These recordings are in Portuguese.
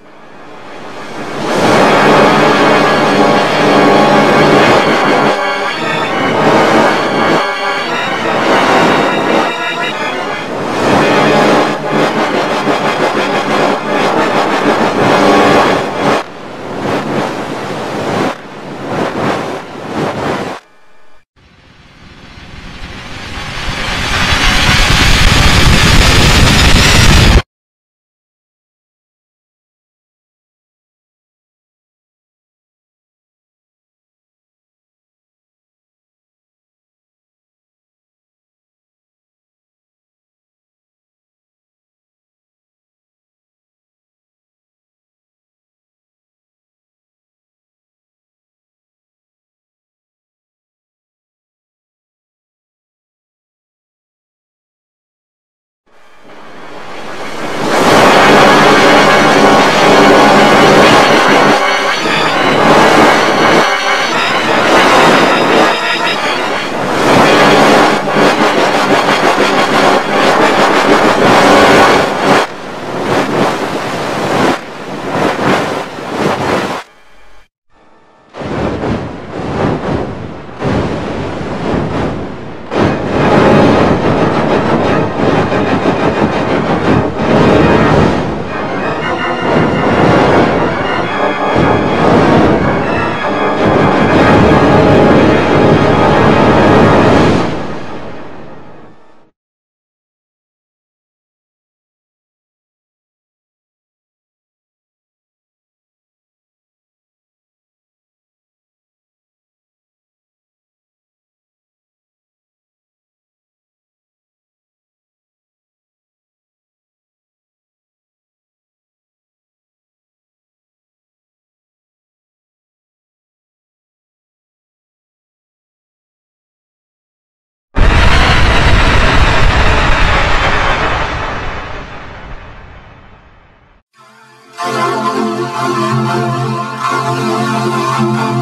you Música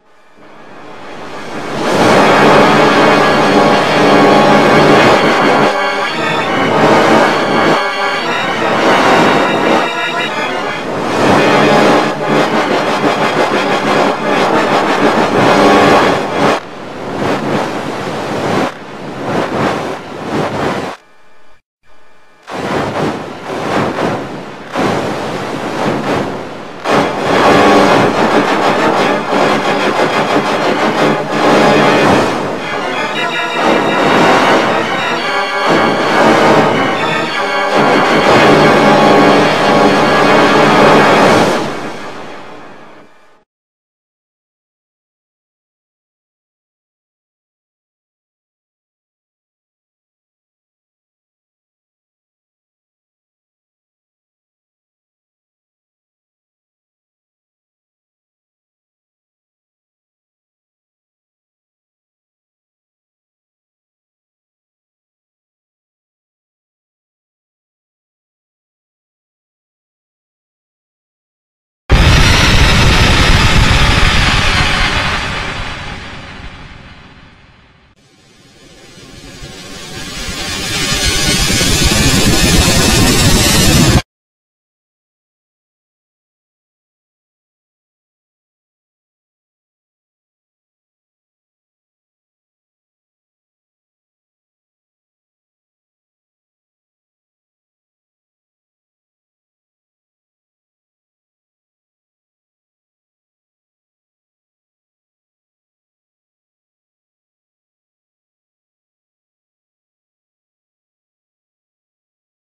you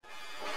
you.